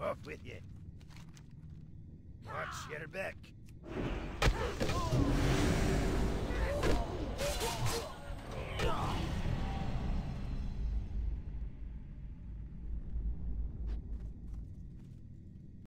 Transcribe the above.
Off with you. Watch get her back.